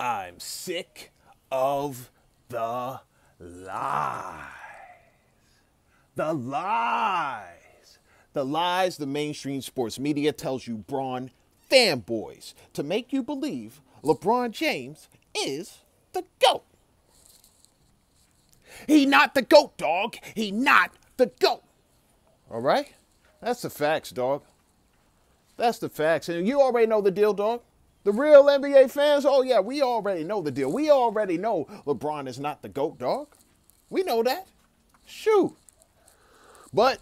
I'm sick of the lies. The lies. The lies the mainstream sports media tells you Bron fanboys to make you believe LeBron James is the GOAT. He not the GOAT, dog. He not the GOAT. All right? That's the facts, dog. That's the facts. And you already know the deal, dog. The real NBA fans, oh yeah, we already know the deal. We already know LeBron is not the GOAT, dog. We know that. Shoot. But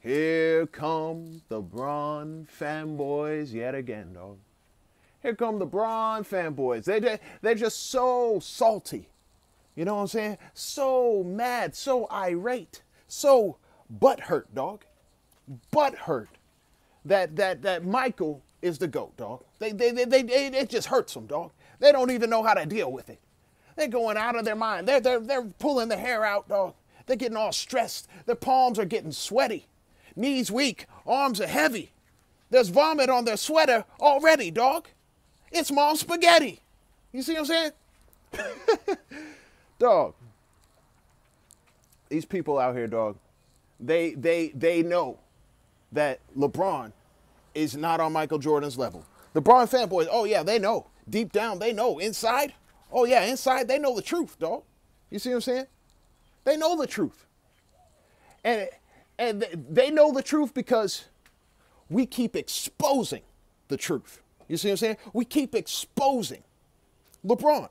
here come the Bron fanboys yet again, dog. Here come the Bron fanboys. They, they, they're just so salty. You know what I'm saying? So mad, so irate, so butthurt, dog. Butthurt that that that Michael is the GOAT, dog. They, they, they, they, they, it just hurts them, dog. They don't even know how to deal with it. They're going out of their mind. They're, they're, they're pulling the hair out, dog. They're getting all stressed. Their palms are getting sweaty. Knees weak. Arms are heavy. There's vomit on their sweater already, dog. It's mom spaghetti. You see what I'm saying? dog. These people out here, dog, they they they know that LeBron is not on Michael Jordan's level. The Bron fanboys, oh yeah, they know. Deep down, they know. Inside, oh yeah, inside, they know the truth, dog. You see what I'm saying? They know the truth. And and they know the truth because we keep exposing the truth. You see what I'm saying? We keep exposing LeBron.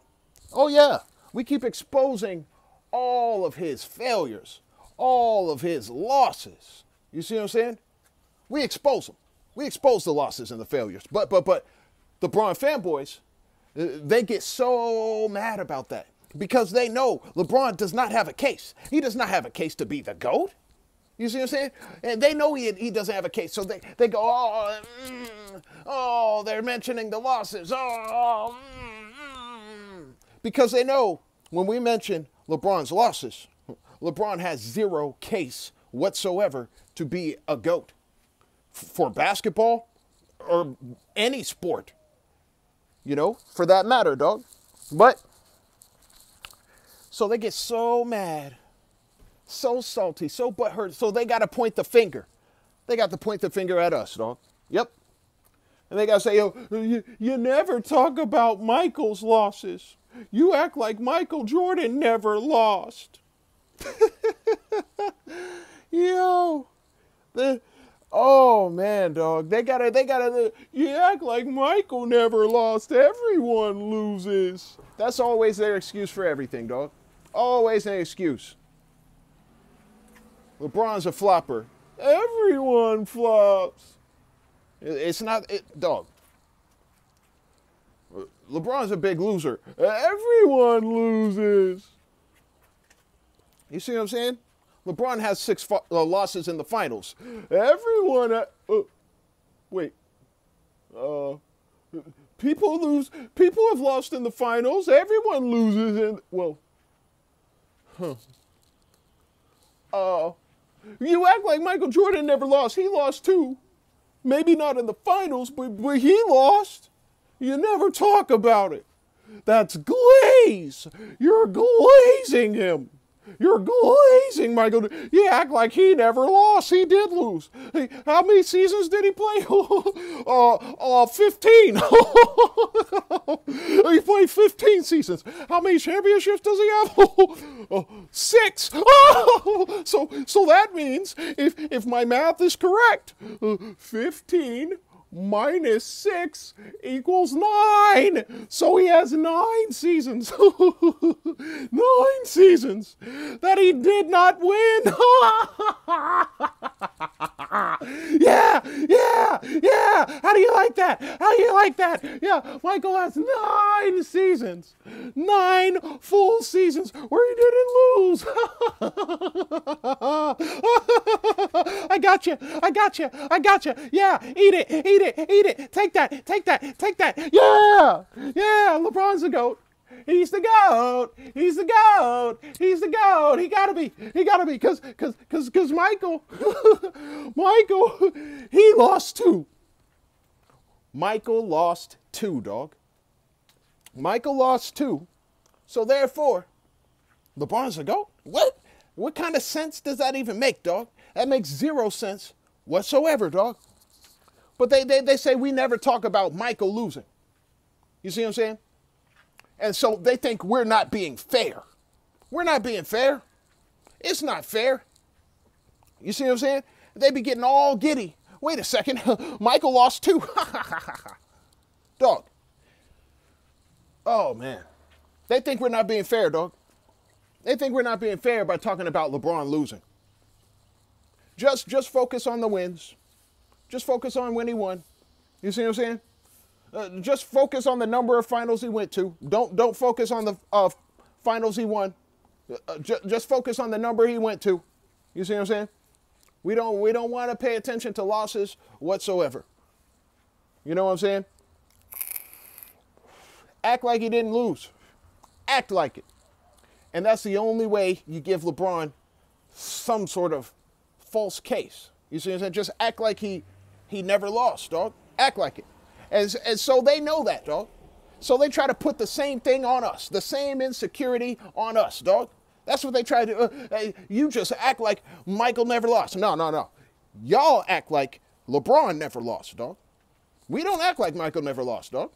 Oh yeah, we keep exposing all of his failures, all of his losses. You see what I'm saying? We expose them. We expose the losses and the failures. But but but the Bron fanboys, uh, they get so mad about that because they know LeBron does not have a case. He does not have a case to be the GOAT. You see what I'm saying? And they know he, he doesn't have a case. So they, they go, oh, mm, oh, they're mentioning the losses. Oh, mm, mm. Because they know when we mention LeBron's losses, LeBron has zero case whatsoever to be a GOAT for basketball or any sport, you know, for that matter, dog. But so they get so mad, so salty, so butthurt, so they got to point the finger. They got to point the finger at us, dog. Yep. And they got to say, Yo, you, you never talk about Michael's losses. You act like Michael Jordan never lost. Yo, the Oh man, dog. They gotta, they gotta. You act like Michael never lost. Everyone loses. That's always their excuse for everything, dog. Always an excuse. LeBron's a flopper. Everyone flops. It's not, it, dog. LeBron's a big loser. Everyone loses. You see what I'm saying? LeBron has six uh, losses in the finals. Everyone, uh, uh, wait, uh, people lose. People have lost in the finals. Everyone loses in. Well, huh. Uh, you act like Michael Jordan never lost. He lost too. Maybe not in the finals, but, but he lost. You never talk about it. That's glaze. You're glazing him. You're glazing, Michael. You act like he never lost. He did lose. Hey, how many seasons did he play? uh, uh, 15. he played 15 seasons. How many championships does he have? uh, six. so, so that means, if, if my math is correct, uh, 15 minus six equals nine. So he has nine seasons. nine seasons that he did not win. yeah, yeah, yeah. How do you like that? How do you like that? Yeah, Michael has nine seasons. Nine full seasons where he didn't lose. I got you. I got you. I got you. Yeah, eat it. Eat it. Eat it. Take that. Take that. Take that. Yeah. Yeah. LeBron's the GOAT. He's the goat. He's the goat. He's the goat. He gotta be. He gotta be. Cause, cause, cause, cause Michael, Michael, he lost two. Michael lost two, dog. Michael lost two. So therefore, LeBron's a GOAT. What? What kind of sense does that even make, dog? That makes zero sense whatsoever, dog. But they, they, they say we never talk about Michael losing. You see what I'm saying? And so they think we're not being fair. We're not being fair. It's not fair. You see what I'm saying? They be getting all giddy. Wait a second. Michael lost two. dog. Oh, man. They think we're not being fair, dog. They think we're not being fair by talking about LeBron losing. Just just focus on the wins. Just focus on when he won. You see what I'm saying? Uh, just focus on the number of finals he went to. Don't don't focus on the uh, finals he won. Uh, ju- just focus on the number he went to. You see what I'm saying? We don't we don't want to pay attention to losses whatsoever. You know what I'm saying? Act like he didn't lose. Act like it. And that's the only way you give LeBron some sort of false case. You see what I'm saying? Just act like he he never lost, dog. Act like it. And, and so they know that, dog. So they try to put the same thing on us, the same insecurity on us, dog. That's what they try to do. Uh, hey, you just act like Michael never lost. No, no, no. Y'all act like LeBron never lost, dog. We don't act like Michael never lost, dog.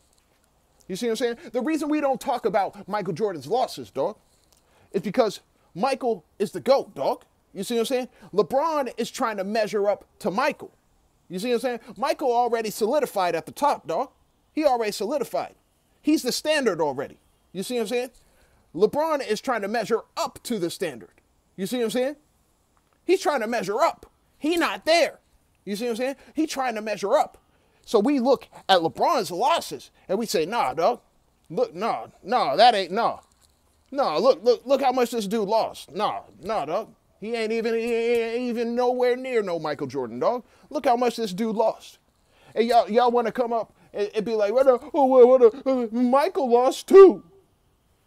You see what I'm saying? The reason we don't talk about Michael Jordan's losses, dog, is because Michael is the GOAT, dog. You see what I'm saying? LeBron is trying to measure up to Michael. You see what I'm saying? Michael already solidified at the top, dog. He already solidified. He's the standard already. You see what I'm saying? LeBron is trying to measure up to the standard. You see what I'm saying? He's trying to measure up. He not there. You see what I'm saying? He trying to measure up. So we look at LeBron's losses and we say, nah, dog. Look, nah, nah, that ain't nah. Nah, look, look, look how much this dude lost. Nah, nah, dog. He ain't even he ain't even nowhere near no Michael Jordan, dog. Look how much this dude lost. And y'all y'all want to come up and, and, be like, what a, oh, what a, uh, Michael lost too.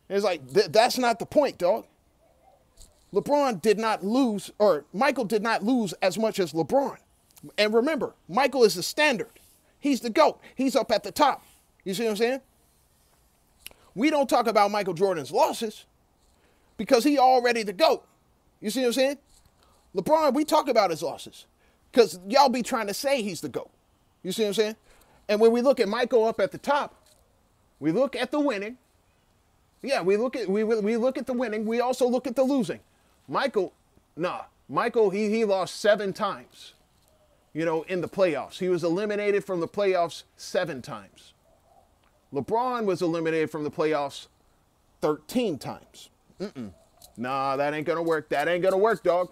And it's like th- that's not the point, dog. LeBron did not lose, or Michael did not lose as much as LeBron. And remember, Michael is the standard. He's the GOAT. He's up at the top. You see what I'm saying? We don't talk about Michael Jordan's losses because he already the GOAT. You see what I'm saying? LeBron, we talk about his losses because y'all be trying to say he's the GOAT. You see what I'm saying? And when we look at Michael up at the top, we look at the winning. Yeah, we look at we we look at the winning. We also look at the losing. Michael, nah, Michael he he lost seven times. You know, in the playoffs, he was eliminated from the playoffs seven times. LeBron was eliminated from the playoffs 13 times. Mm-mm. Nah, that ain't gonna work. That ain't gonna work, dog.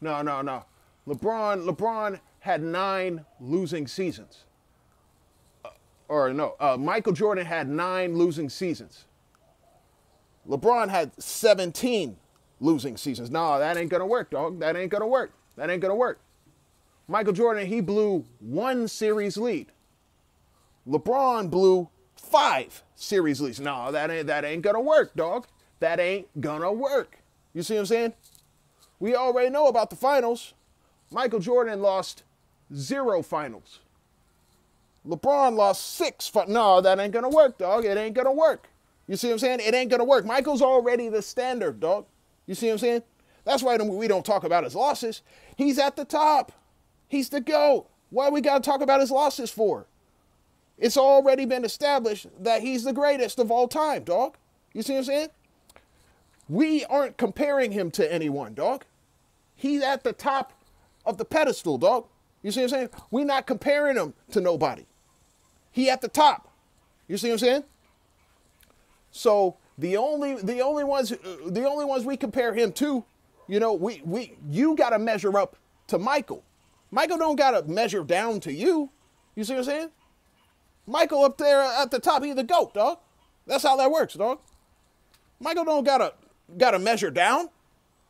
No, no, no. LeBron, LeBron had nine losing seasons. Uh, or no, uh, Michael Jordan had nine losing seasons. LeBron had 17 losing seasons. No, that ain't gonna work, dog. That ain't gonna work. That ain't gonna work. Michael Jordan, he blew one series lead. LeBron blew five series leads. No, that ain't that ain't gonna work, dog. That ain't gonna work. You see what I'm saying? We already know about the finals. Michael Jordan lost zero finals. LeBron lost six. No, that ain't gonna work, dog. It ain't gonna work. You see what I'm saying? It ain't gonna work. Michael's already the standard, dog. You see what I'm saying? That's why we don't talk about his losses. He's at the top. He's the GOAT. Why we gotta talk about his losses for? It's already been established that he's the greatest of all time, dog. You see what I'm saying? We aren't comparing him to anyone, dog. He's at the top of the pedestal, dog. You see what I'm saying? We're not comparing him to nobody. He at the top. You see what I'm saying? So the only the only ones uh, the only ones we compare him to, you know, we we you got to measure up to Michael. Michael don't got to measure down to you. You see what I'm saying? Michael up there at the top, he the goat, dog. That's how that works, dog. Michael don't gotta gotta measure down.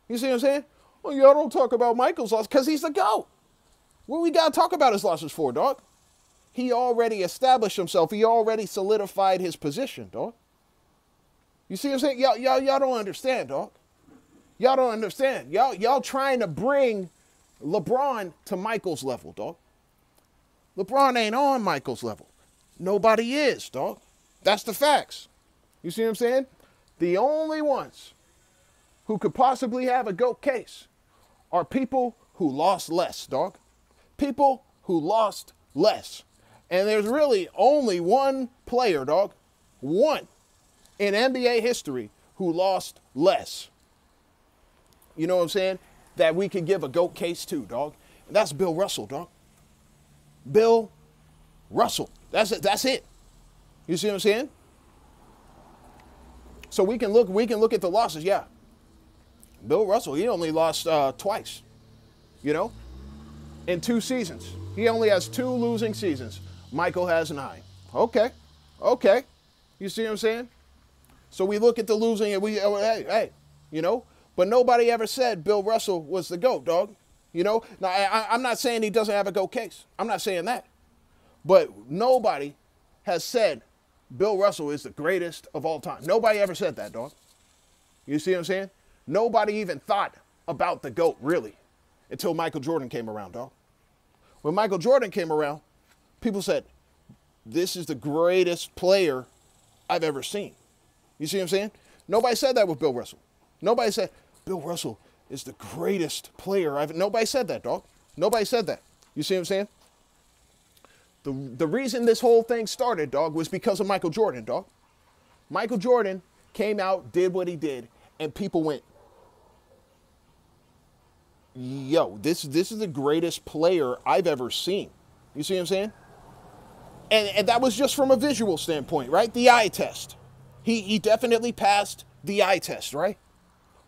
You see what I'm saying? Well, y'all don't talk about Michael's loss because he's the GOAT. What we gotta talk about his losses for, dog? He already established himself. He already solidified his position, dog. You see what I'm saying? Y'all, y'all, y'all don't understand, dog. Y'all don't understand. Y'all, y'all trying to bring LeBron to Michael's level, dog. LeBron ain't on Michael's level. Nobody is, dog. That's the facts. You see what I'm saying? The only ones who could possibly have a GOAT case are people who lost less, dog. People who lost less. And there's really only one player, dog, one in NBA history who lost less. You know what I'm saying? That we could give a GOAT case to, dog. And that's Bill Russell, dog. Bill Russell. That's it. That's it. You see what I'm saying? So we can look. We can look at the losses. Yeah. Bill Russell. He only lost uh, twice. You know, in two seasons. He only has two losing seasons. Michael has nine. Okay. Okay. You see what I'm saying? So we look at the losing and we, oh, hey, hey, you know, but nobody ever said Bill Russell was the GOAT, dog. You know, now I, I'm not saying he doesn't have a GOAT case. I'm not saying that. But nobody has said Bill Russell is the greatest of all time. Nobody ever said that, dog. You see what I'm saying? Nobody even thought about the GOAT, really, until Michael Jordan came around, dog. When Michael Jordan came around, people said, This is the greatest player I've ever seen. You see what I'm saying? Nobody said that with Bill Russell. Nobody said, Bill Russell is the greatest player I've nobody said that, dog. Nobody said that. You see what I'm saying? The, the reason this whole thing started, dog, was because of Michael Jordan, dog. Michael Jordan came out, did what he did, and people went, yo, this this is the greatest player I've ever seen. You see what I'm saying? And, and that was just from a visual standpoint, right? The eye test. He he definitely passed the eye test, right?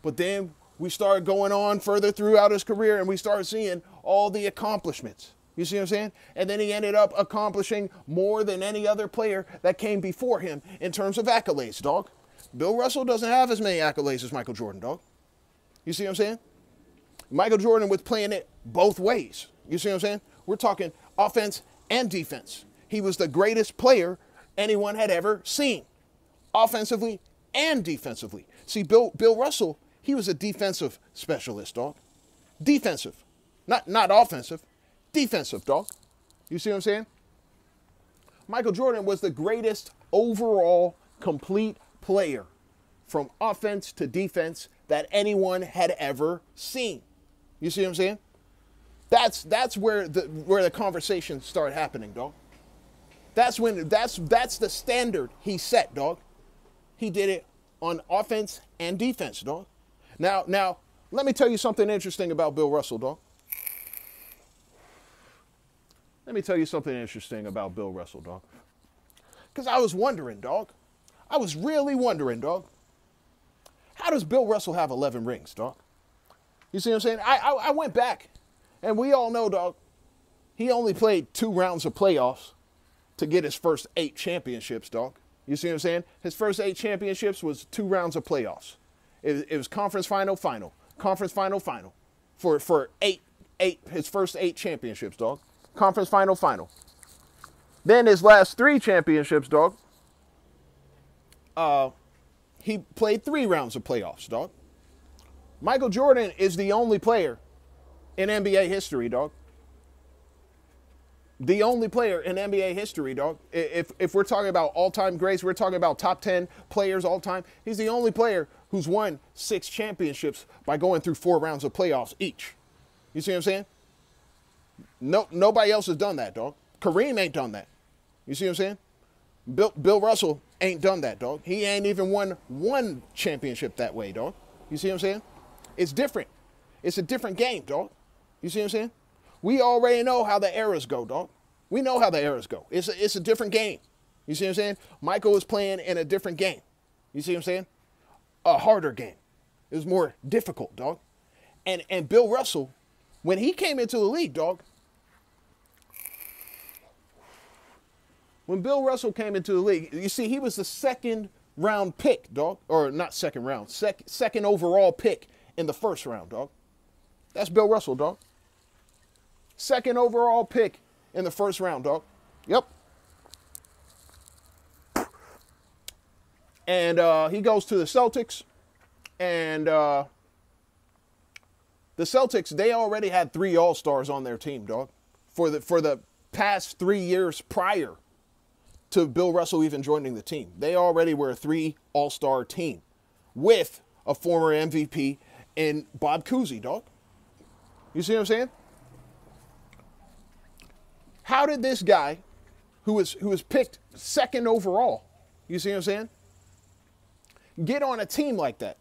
But then we started going on further throughout his career and we started seeing all the accomplishments. You see what I'm saying? And then he ended up accomplishing more than any other player that came before him in terms of accolades, dog. Bill Russell doesn't have as many accolades as Michael Jordan, dog. You see what I'm saying? Michael Jordan was playing it both ways. You see what I'm saying? We're talking offense and defense. He was the greatest player anyone had ever seen, offensively and defensively. See, Bill, Bill Russell, he was a defensive specialist, dog. Defensive, not, not offensive, defensive, dog. You see what I'm saying? Michael Jordan was the greatest overall complete player from offense to defense that anyone had ever seen. You see what I'm saying? That's that's where the where the conversation started happening, dog. That's when that's that's the standard he set, dog. He did it on offense and defense, dog. Now now let me tell you something interesting about Bill Russell, dog. Let me tell you something interesting about Bill Russell, dog. Because I was wondering, dog. I was really wondering, dog. How does Bill Russell have 11 rings, dog? You see what I'm saying? I, I, I went back, and we all know, dog, he only played two rounds of playoffs to get his first eight championships, dog. You see what I'm saying? His first eight championships was two rounds of playoffs. It, it was conference final, final, conference final, final, for for eight eight his first eight championships, dog. Conference final, final. Then his last three championships, dog. Uh, he played three rounds of playoffs, dog. Michael Jordan is the only player in NBA history, dog. The only player in NBA history, dog. If, if we're talking about all time greats, we're talking about top 10 players all time. He's the only player who's won six championships by going through four rounds of playoffs each. You see what I'm saying? No, nobody else has done that, dog. Kareem ain't done that. You see what I'm saying? Bill, Bill Russell ain't done that, dog. He ain't even won one championship that way, dog. You see what I'm saying? It's different. It's a different game, dog. You see what I'm saying? We already know how the errors go, dog. We know how the errors go. It's a, it's a different game. You see what I'm saying? Michael was playing in a different game. You see what I'm saying? A harder game. It was more difficult, dog. And and Bill Russell, when he came into the league, dog. When Bill Russell came into the league, you see, he was the second round pick, dog, or not second round, sec- second overall pick in the first round, dog. That's Bill Russell, dog. Second overall pick in the first round, dog. Yep. And uh, he goes to the Celtics, and uh, the Celtics they already had three All Stars on their team, dog, for the for the past three years prior to Bill Russell even joining the team. They already were a three All Star team with a former MVP and Bob Cousy, dog. You see what I'm saying? How did this guy, who was who was picked second overall, you see what I'm saying, get on a team like that?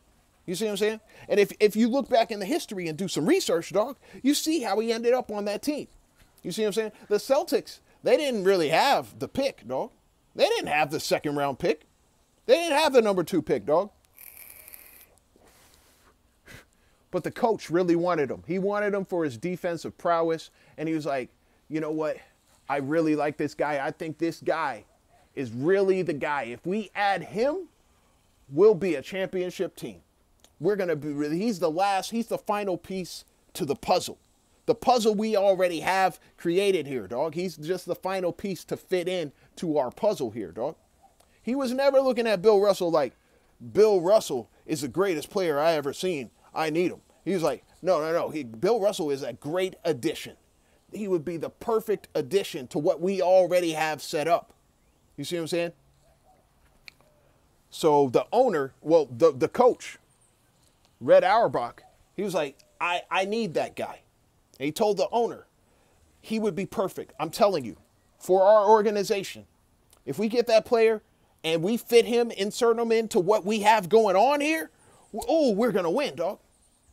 You see what I'm saying? And if, if you look back in the history and do some research, dog, you see how he ended up on that team. You see what I'm saying? The Celtics, they didn't really have the pick, dog. They didn't have the second round pick. They didn't have the number two pick, dog. But the coach really wanted him. He wanted him for his defensive prowess. And he was like, you know what? I really like this guy. I think this guy is really the guy. If we add him, we'll be a championship team. We're going to be really, he's the last, he's the final piece to the puzzle. The puzzle we already have created here, dog. He's just the final piece to fit in to our puzzle here, dog. He was never looking at Bill Russell like, Bill Russell is the greatest player I ever seen. I need him. He was like, no, no, no. He, Bill Russell is a great addition. He would be the perfect addition to what we already have set up. You see what I'm saying? So the owner, well, the, the coach, Red Auerbach, he was like, I, I need that guy. And he told the owner he would be perfect. I'm telling you, for our organization, if we get that player and we fit him, insert him into what we have going on here, oh, we're going to win, dog.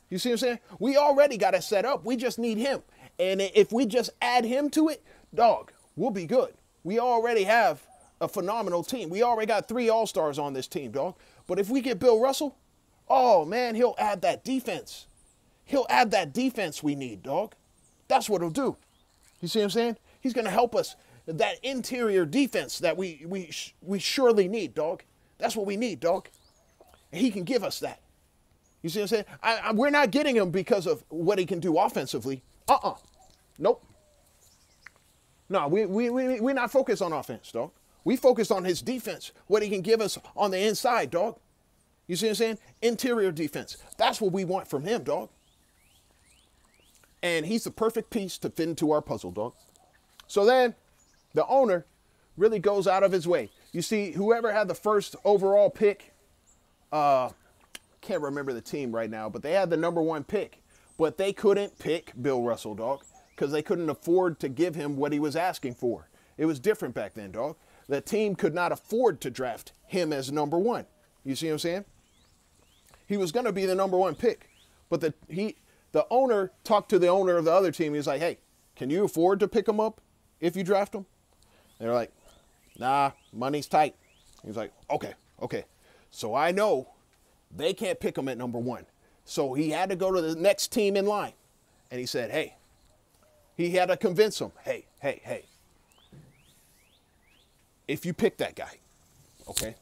You see what I'm saying? We already got it set up. We just need him. And if we just add him to it, dog, we'll be good. We already have a phenomenal team. We already got three All Stars on this team, dog. But if we get Bill Russell, oh man, he'll add that defense. He'll add that defense we need, dog. That's what he'll do. You see what I'm saying? He's going to help us that interior defense that we we we surely need, dog. That's what we need, dog. And he can give us that. You see what I'm saying? I, I, we're not getting him because of what he can do offensively. Uh-uh. Nope. No, we, we, we, we're not focused on offense, dog. We focus on his defense, what he can give us on the inside, dog. You see what I'm saying? Interior defense. That's what we want from him, dog. And he's the perfect piece to fit into our puzzle, dog. So then the owner really goes out of his way. You see, whoever had the first overall pick, uh, can't remember the team right now, but they had the number one pick. But they couldn't pick Bill Russell, dog, because they couldn't afford to give him what he was asking for. It was different back then, dog. The team could not afford to draft him as number one. You see what I'm saying? He was going to be the number one pick, but the he the owner talked to the owner of the other team. He's like, "Hey, can you afford to pick him up if you draft him?" They're like, "Nah, money's tight." He's like, "Okay, okay." So I know they can't pick him at number one. So he had to go to the next team in line, and he said, "Hey." He had to convince them, "Hey, hey, hey." If you pick that guy, okay,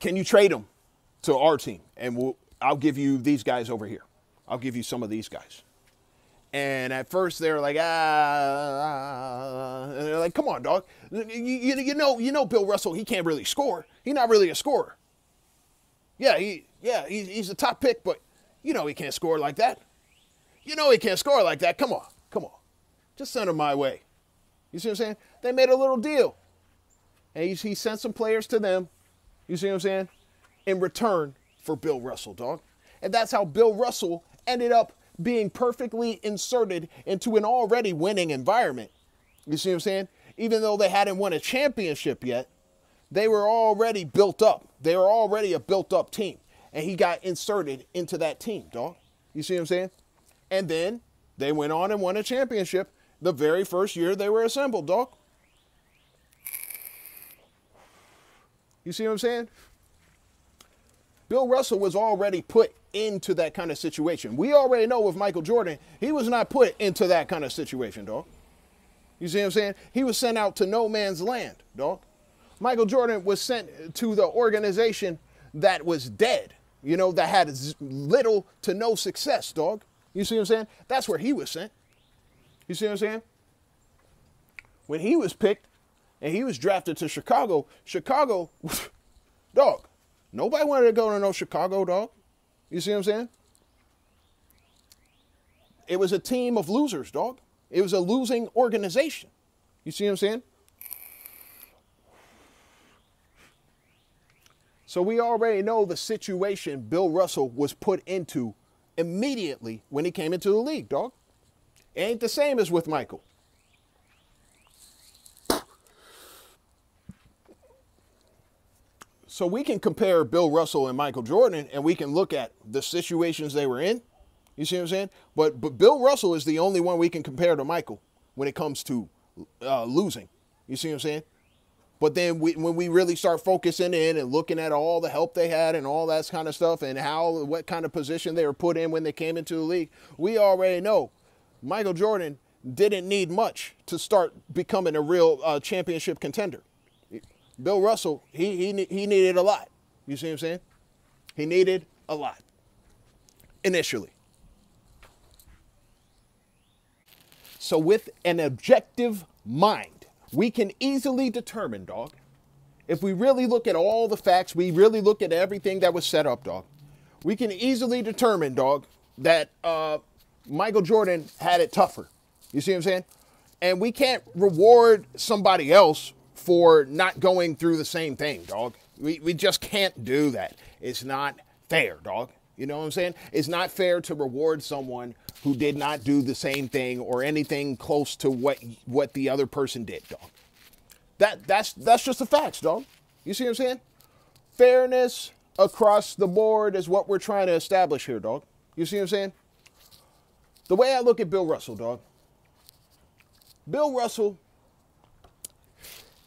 can you trade him to our team? And we'll, I'll give you these guys over here. I'll give you some of these guys. And at first they're like, ah, and they're like, come on, dog. You, you, you, know, you know, Bill Russell, he can't really score. He's not really a scorer. Yeah, he, yeah, he, he's a top pick, but you know he can't score like that. You know he can't score like that. Come on, come on. Just send him my way. You see what I'm saying? They made a little deal. And he, he sent some players to them you see what I'm saying? In return for Bill Russell, dog. And that's how Bill Russell ended up being perfectly inserted into an already winning environment. You see what I'm saying? Even though they hadn't won a championship yet, they were already built up. They were already a built up team. And he got inserted into that team, dog. You see what I'm saying? And then they went on and won a championship the very first year they were assembled, dog. You see what I'm saying? Bill Russell was already put into that kind of situation. We already know with Michael Jordan, he was not put into that kind of situation, dog. You see what I'm saying? He was sent out to no man's land, dog. Michael Jordan was sent to the organization that was dead, you know, that had little to no success, dog. You see what I'm saying? That's where he was sent. You see what I'm saying? When he was picked, and he was drafted to Chicago. Chicago, dog, nobody wanted to go to no Chicago, dog. You see what I'm saying? It was a team of losers, dog. It was a losing organization. You see what I'm saying? So we already know the situation Bill Russell was put into immediately when he came into the league, dog. It ain't the same as with Michael. So we can compare Bill Russell and Michael Jordan and we can look at the situations they were in. You see what I'm saying? But but Bill Russell is the only one we can compare to Michael when it comes to uh, losing. You see what I'm saying? But then we, when we really start focusing in and looking at all the help they had and all that kind of stuff and how what kind of position they were put in when they came into the league, we already know Michael Jordan didn't need much to start becoming a real uh, championship contender. Bill Russell, he, he, he needed a lot. You see what I'm saying? He needed a lot initially. So, with an objective mind, we can easily determine, dog, if we really look at all the facts, we really look at everything that was set up, dog, we can easily determine, dog, that uh, Michael Jordan had it tougher. You see what I'm saying? And we can't reward somebody else for not going through the same thing, dog. We, we just can't do that. It's not fair, dog. You know what I'm saying? It's not fair to reward someone who did not do the same thing or anything close to what what the other person did, dog. That that's that's just the facts, dog. You see what I'm saying? Fairness across the board is what we're trying to establish here, dog. You see what I'm saying? The way I look at Bill Russell, dog. Bill Russell,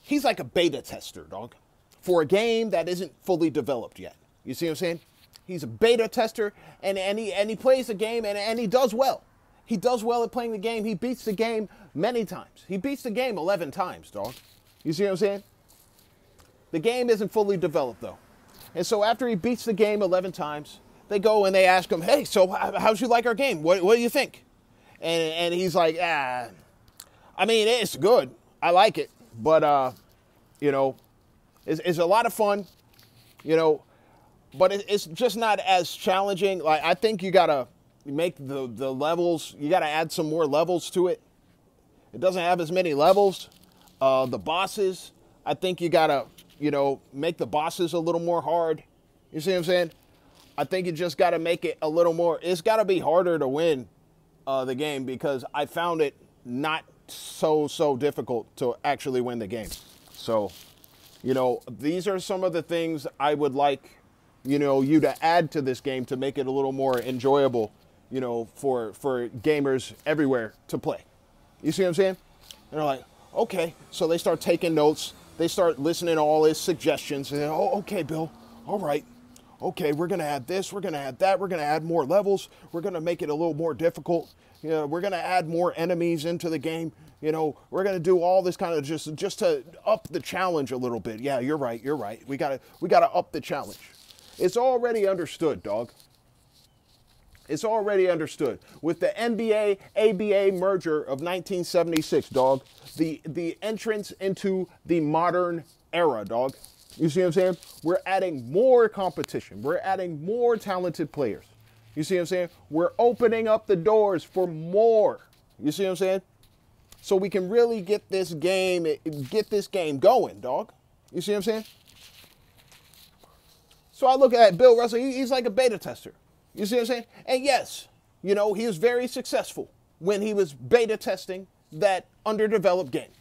he's like a beta tester, dog, for a game that isn't fully developed yet. You see what I'm saying? He's a beta tester, and, and, he, and he plays the game, and, and he does well. He does well at playing the game. He beats the game many times. He beats the game 11 times, dog. You see what I'm saying? The game isn't fully developed, though. And so after he beats the game 11 times, they go and they ask him, hey, so how'd you like our game? What, what do you think? And, and he's like, ah, I mean, it's good. I like it. But, uh, you know, it's, it's a lot of fun. You know, but it's just not as challenging. Like I think you gotta make the the levels. You gotta add some more levels to it. It doesn't have as many levels. Uh, the bosses, I think you gotta you know make the bosses a little more hard. You see what I'm saying? I think you just gotta make it a little more. It's gotta be harder to win uh, the game because I found it not so so difficult to actually win the game. So, you know, these are some of the things I would like you know, you to add to this game to make it a little more enjoyable, you know, for for gamers everywhere to play. You see what I'm saying? And they're like, okay. So they start taking notes. They start listening to all his suggestions. And oh, okay, Bill. All right. Okay, we're gonna add this. We're gonna add that. We're gonna add more levels. We're gonna make it a little more difficult. You know, we're gonna add more enemies into the game. You know, we're gonna do all this kind of just just to up the challenge a little bit. Yeah, you're right. You're right. We gotta we gotta up the challenge. It's already understood, dog. It's already understood. With the NBA ABA merger of 1976, dog, the, the entrance into the modern era, dog. You see what I'm saying? We're adding more competition. We're adding more talented players. You see what I'm saying? We're opening up the doors for more. You see what I'm saying? So we can really get this game, get this game going, dog. You see what I'm saying? So I look at Bill Russell, he's like a beta tester. You see what I'm saying? And yes, you know, he was very successful when he was beta testing that underdeveloped game.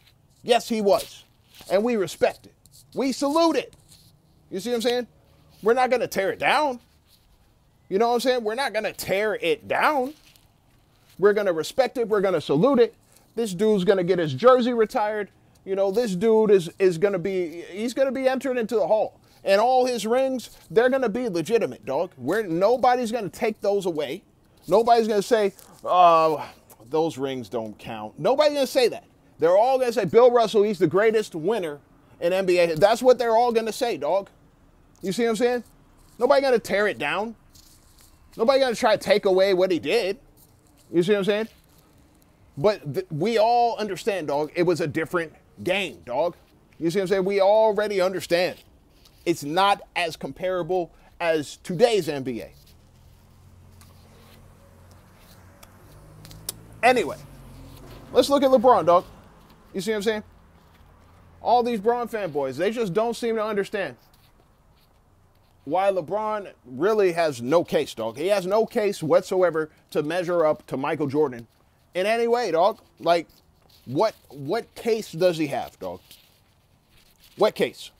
Yes, he was. And we respect it. We salute it. You see what I'm saying? We're not going to tear it down. You know what I'm saying? We're not going to tear it down. We're going to respect it. We're going to salute it. This dude's going to get his jersey retired. You know, this dude is, is going to be, he's going to be entered into the hall and all his rings, they're going to be legitimate, dog. We're, nobody's going to take those away. Nobody's going to say, uh, those rings don't count. Nobody's going to say that. They're all going to say, Bill Russell, he's the greatest winner in NBA. That's what they're all going to say, dog. You see what I'm saying? Nobody going to tear it down. Nobody to try to take away what he did. You see what I'm saying? But we all understand, dog. It was a different game, dog. You see what I'm saying? We already understand it's not as comparable as today's NBA. Anyway, let's look at LeBron, dog. You see what I'm saying? All these Bron fanboys, they just don't seem to understand why LeBron really has no case, dog. He has no case whatsoever to measure up to Michael Jordan in any way, dog. Like, what what case does he have, dog? What case?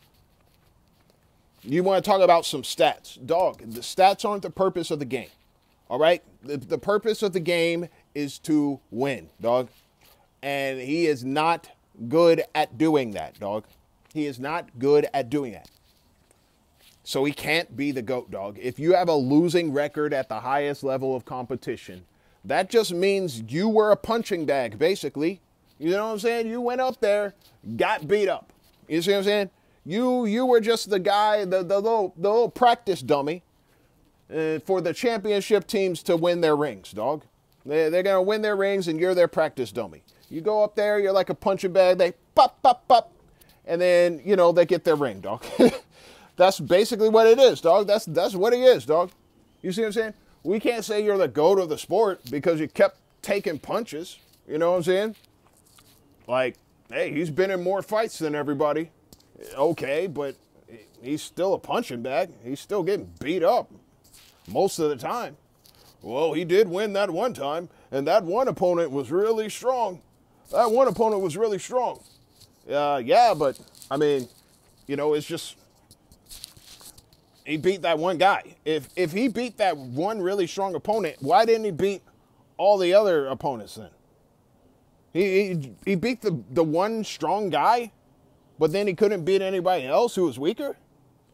You want to talk about some stats, dog? The stats aren't the purpose of the game. All right, the, the purpose of the game is to win, dog. And he is not good at doing that, dog. He is not good at doing that. So he can't be the GOAT dog. If you have a losing record at the highest level of competition, that just means you were a punching bag, basically. You know what I'm saying? You went up there, got beat up. You see what I'm saying? You you were just the guy, the, the little the little practice dummy uh, for the championship teams to win their rings, dog. They, they're gonna win their rings, and you're their practice dummy. You go up there, you're like a punching bag. They pop pop pop, and then you know they get their ring, dog. That's basically what it is, dog. That's that's what he is, dog. You see what I'm saying? We can't say you're the goat of the sport because you kept taking punches. You know what I'm saying? Like, hey, he's been in more fights than everybody. Okay, but he's still a punching bag. He's still getting beat up most of the time. Well, he did win that one time, and that one opponent was really strong. That one opponent was really strong. Uh, yeah, but I mean, you know, it's just he beat that one guy. If if he beat that one really strong opponent, why didn't he beat all the other opponents then? He he, he beat the, the one strong guy, but then he couldn't beat anybody else who was weaker?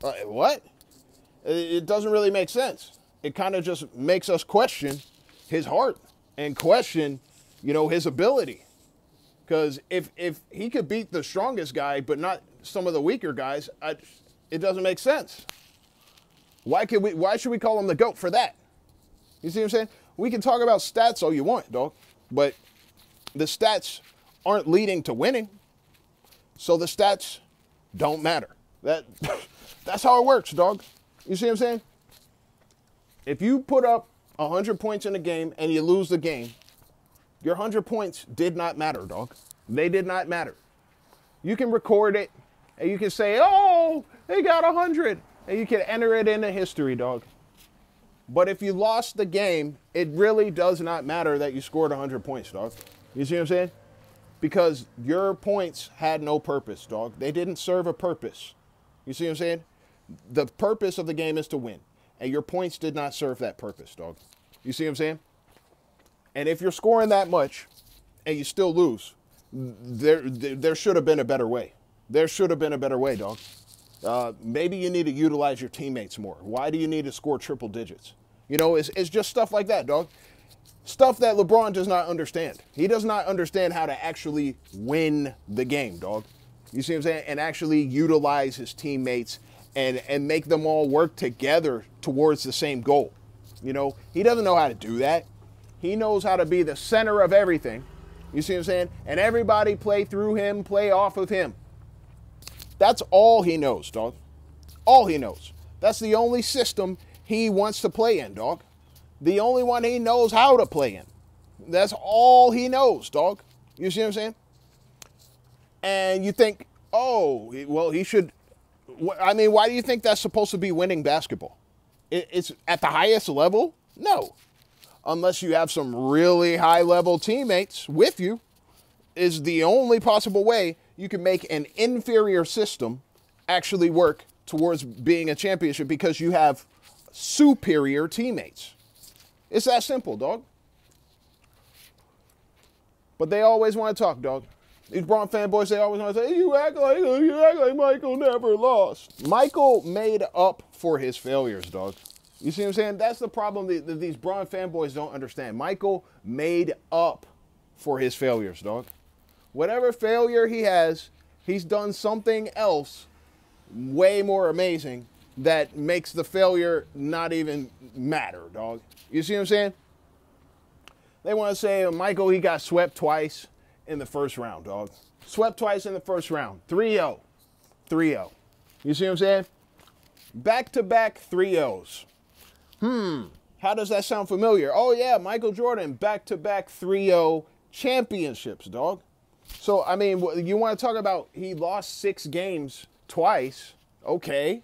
Uh, what? It, it doesn't really make sense. It kind of just makes us question his heart and question, you know, his ability. Because if if he could beat the strongest guy, but not some of the weaker guys, I, it doesn't make sense. Why could we? Why should we call him the goat for that? You see what I'm saying? We can talk about stats all you want, dog, but the stats aren't leading to winning, so the stats don't matter. That that's how it works, dog. You see what I'm saying? If you put up 100 points in a game and you lose the game, your 100 points did not matter, dog. They did not matter. You can record it and you can say, "Oh, they got 100." You can enter it into history, dog. But if you lost the game, it really does not matter that you scored 100 points, dog. You see what I'm saying? Because your points had no purpose, dog. They didn't serve a purpose. You see what I'm saying? The purpose of the game is to win, and your points did not serve that purpose, dog. You see what I'm saying? And if you're scoring that much and you still lose, there there should have been a better way. There should have been a better way, dog. Uh, maybe you need to utilize your teammates more. Why do you need to score triple digits? You know, it's, it's just stuff like that, dog. Stuff that LeBron does not understand. He does not understand how to actually win the game, dog. You see what I'm saying? And actually utilize his teammates and, and make them all work together towards the same goal. You know, he doesn't know how to do that. He knows how to be the center of everything. You see what I'm saying? And everybody play through him, play off of him. That's all he knows, dog. All he knows. That's the only system he wants to play in, dog. The only one he knows how to play in. That's all he knows, dog. You see what I'm saying? And you think, oh, well, he should. I mean, why do you think that's supposed to be winning basketball? It's at the highest level? No. Unless you have some really high level teammates with you, is the only possible way you can make an inferior system actually work towards being a championship because you have superior teammates. It's that simple, dog. But they always want to talk, dog. These Bron fanboys, they always want to say, "You act like you act like Michael never lost." Michael made up for his failures, dog. You see what I'm saying? That's the problem that, these Bron fanboys don't understand. Michael made up for his failures, dog whatever failure he has, he's done something else way more amazing that makes the failure not even matter, dog. You see what I'm saying? They want to say, Michael, he got swept twice in the first round, dog. Swept twice in the first round. 3 0. 3 0. You see what I'm saying? Back to back 3 0s. Hmm. How does that sound familiar? Oh, yeah, Michael Jordan, back to back 3 0 championships, dog. So I mean, you want to talk about he lost six games twice, okay,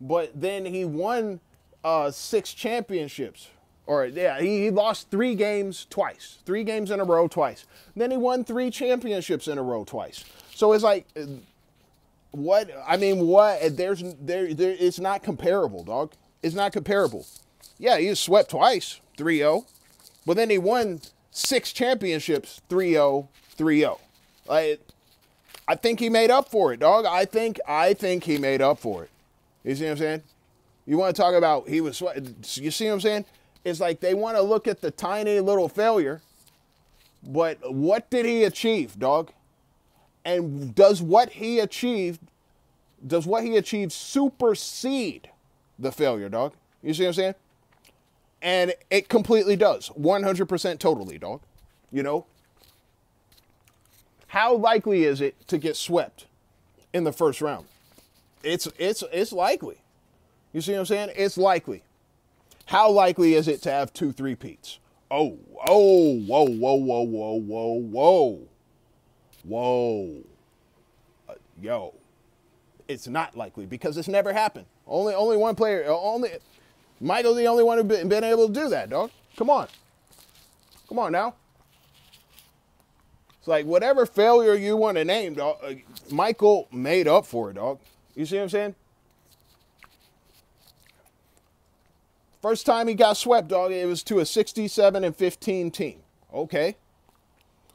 but then he won uh, six championships. Or yeah, he, he lost three games twice, three games in a row twice. Then he won three championships in a row twice. So it's like, what? I mean, what? There's there, there. It's not comparable, dog. It's not comparable. Yeah, he swept twice, 3-0, but then he won six championships, 3-0, 3-0. Like, I think he made up for it, dog. I think I think he made up for it. You see what I'm saying? You want to talk about he was you see what I'm saying? It's like they want to look at the tiny little failure, but what did he achieve, dog? And does what he achieved does what he achieved supersede the failure, dog? You see what I'm saying? And it completely does. 100% totally, dog. You know, how likely is it to get swept in the first round? It's it's it's likely. You see what I'm saying? It's likely. How likely is it to have two three peats? Oh, oh, whoa, whoa, whoa, whoa, whoa, whoa, whoa, uh, yo. It's not likely because it's never happened. Only only one player. Only Michael's the only one who been, been able to do that, dog. Come on, come on now. It's like whatever failure you want to name, dog. Uh, Michael made up for it, dog. You see what I'm saying? First time he got swept, dog, it was to a 67 and 15 team. Okay.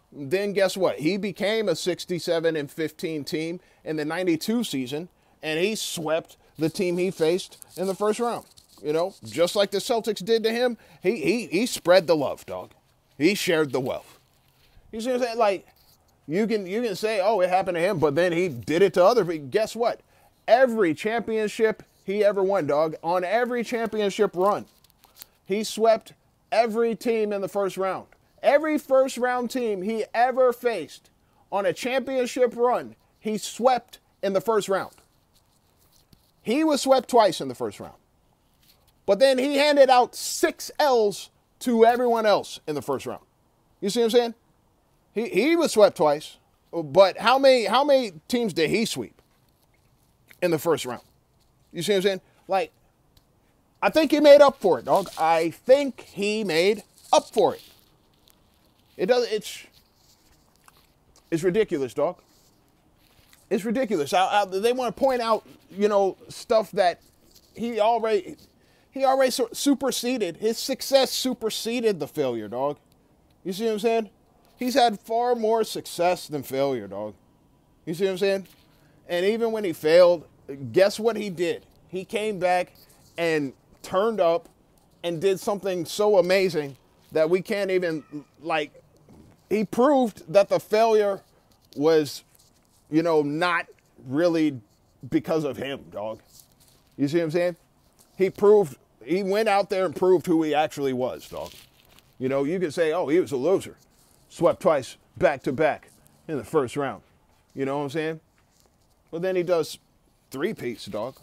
Then guess what? He became a 67 and 15 team in the 92 season, and he swept the team he faced in the first round. You know, just like the Celtics did to him, he he he spread the love, dog. He shared the wealth. You see what I'm saying? Like, you can you can say, oh, it happened to him, but then he did it to other people. Guess what? Every championship he ever won, dog, on every championship run, he swept every team in the first round. Every first round team he ever faced on a championship run, he swept in the first round. He was swept twice in the first round. But then he handed out six L's to everyone else in the first round. You see what I'm saying? He he was swept twice, but how many how many teams did he sweep in the first round? You see what I'm saying? Like, I think he made up for it, dog. I think he made up for it. It does. It's it's ridiculous, dog. It's ridiculous. I, I, they want to point out, you know, stuff that he already he already superseded. His success superseded the failure, dog. You see what I'm saying? He's had far more success than failure, dog. You see what I'm saying? And even when he failed, guess what he did? He came back and turned up and did something so amazing that we can't even like he proved that the failure was you know not really because of him, dog. You see what I'm saying? He proved he went out there and proved who he actually was, dog. You know, you could say, "Oh, he was a loser." Swept twice back to back in the first round. You know what I'm saying? Well, then he does three peats, dog.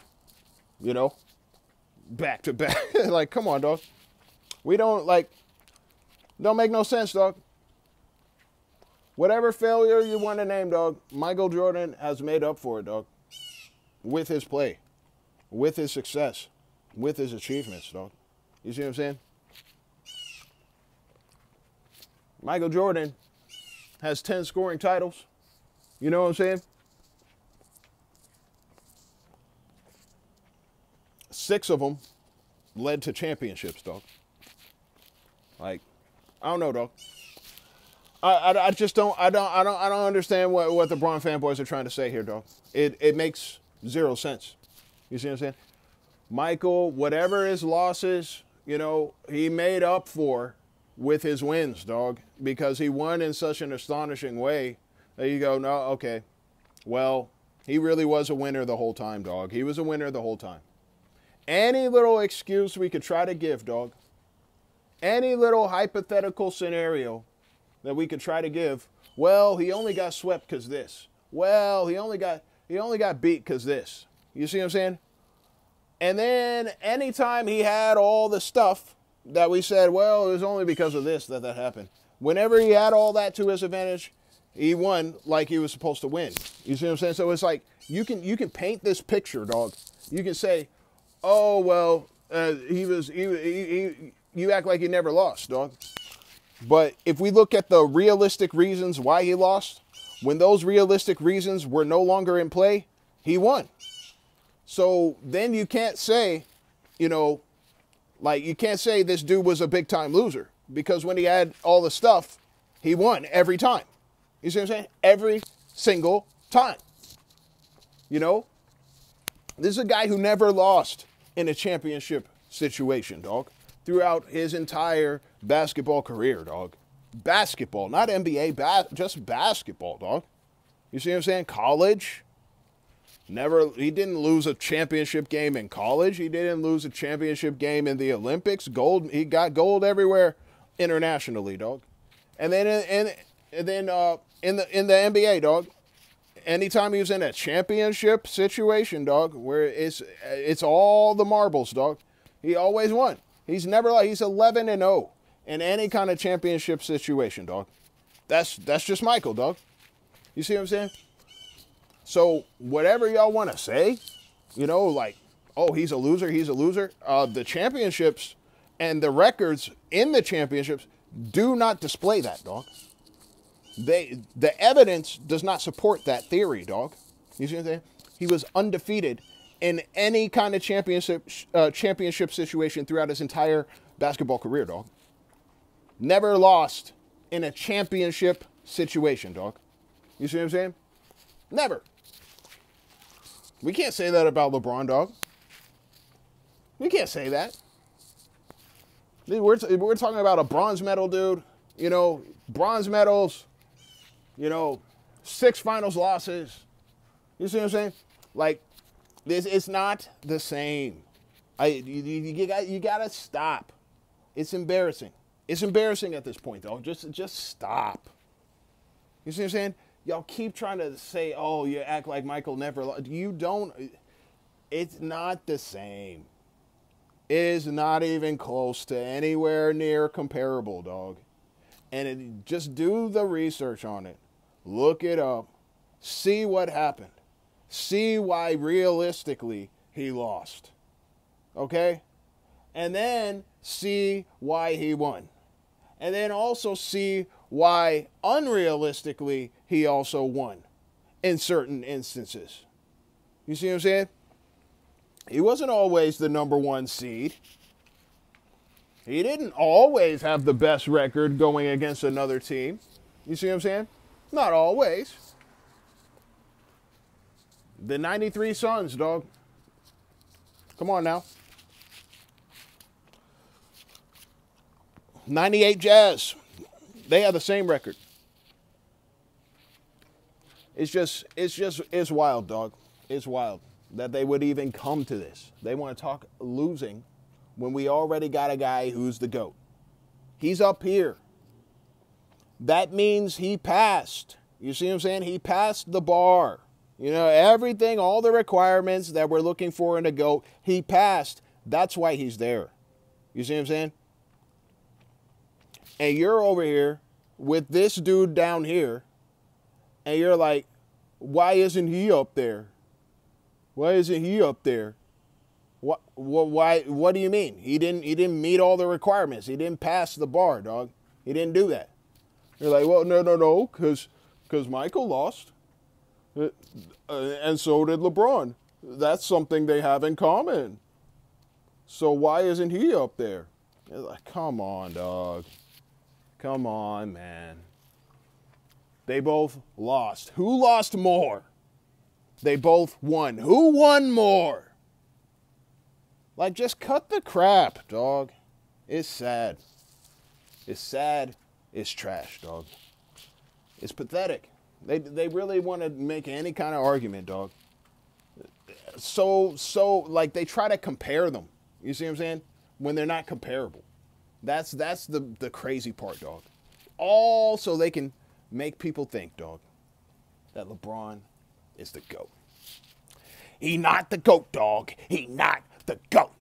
You know, back to back. like, come on, dog. We don't like. Don't make no sense, dog. Whatever failure you want to name, dog, Michael Jordan has made up for it, dog. With his play, with his success, with his achievements, dog. You see what I'm saying? Michael Jordan has 10 scoring titles. You know what I'm saying? Six of them led to championships, dog. Like, I don't know, dog. I, I, I, just don't I don't I don't I don't understand what, what the Bron fanboys are trying to say here, dog. It it makes zero sense. You see what I'm saying? Michael, whatever his losses, you know, he made up for with his wins, dog, because he won in such an astonishing way that you go, no, okay, well, he really was a winner the whole time, dog. He was a winner the whole time. Any little excuse we could try to give, dog, any little hypothetical scenario that we could try to give, well, he only got swept because this. Well, he only got he only got beat because this. You see what I'm saying? And then anytime he had all the stuff that we said, well, it was only because of this that that happened. Whenever he had all that to his advantage, He won like he was supposed to win. You see what I'm saying? So it's like you can you can paint this picture, dog. You can say, "Oh well, uh, he was he, he, he you act like he never lost, dog." But if we look at the realistic reasons why he lost, when those realistic reasons were no longer in play, he won. So then you can't say, you know, like you can't say this dude was a big time loser because when he had all the stuff, he won every time. You see what I'm saying? Every single time. You know? This is a guy who never lost in a championship situation, dog, throughout his entire basketball career, dog. Basketball, not NBA, ba- just basketball, dog. You see what I'm saying? College. Never he didn't lose a championship game in college. He didn't lose a championship game in the Olympics. Gold he got gold everywhere internationally, dog. And then and, and then uh, in the in the NBA, dog. Anytime he was in a championship situation, dog, where it's it's all the marbles, dog. He always won. He's never like he's 11 and 0 in any kind of championship situation, dog. That's that's just Michael, dog. You see what I'm saying? So whatever y'all want to say, you know, like, oh, he's a loser, he's a loser. Uh, the championships and the records in the championships do not display that, dog. They the evidence does not support that theory, dog. You see what I'm saying? He was undefeated in any kind of championship uh, championship situation throughout his entire basketball career, dog. Never lost in a championship situation, dog. You see what I'm saying? Never. We can't say that about LeBron, dog. We can't say that. We're, we're talking about a bronze medal dude. You know, bronze medals, you know, six finals losses. You see what I'm saying? Like, this it's not the same. I you, you, you got you gotta stop. It's embarrassing. It's embarrassing at this point, though. Just just stop. You see what I'm saying? Y'all keep trying to say, "Oh, you act like Michael never." You don't. It's not the same. It is not even close to anywhere near comparable, dog. And it, just do the research on it. Look it up. See what happened. See why realistically he lost. Okay? And then see why he won. And then also see why unrealistically he also won in certain instances. You see what I'm saying? He wasn't always the number one seed. He didn't always have the best record going against another team. You see what I'm saying? Not always. The 93 Suns, dog. Come on now. 98 Jazz. They have the same record. It's just, it's just, it's wild, dog. It's wild that they would even come to this. They want to talk losing when we already got a guy who's the GOAT. He's up here. That means he passed. You see what I'm saying? He passed the bar. You know, everything, all the requirements that we're looking for in a GOAT, he passed. That's why he's there. You see what I'm saying? And you're over here with this dude down here, and you're like, why isn't he up there? Why isn't he up there? What, what, why, what do you mean? He didn't, he didn't meet all the requirements. He didn't pass the bar, dog. He didn't do that. You're like, well, no, no, no, because because Michael lost. Uh, and so did LeBron. That's something they have in common. So why isn't he up there? Like, come on, dog. Come on, man. They both lost. Who lost more? They both won. Who won more? Like, just cut the crap, dog. It's sad. It's sad. It's trash, dog. It's pathetic. They, they really want to make any kind of argument, dog. So, so, like, they try to compare them. You see what I'm saying? When they're not comparable. That's, that's the, the crazy part, dog. All so they can make people think, dog, that LeBron is the GOAT. He not the GOAT, dog. He not the GOAT.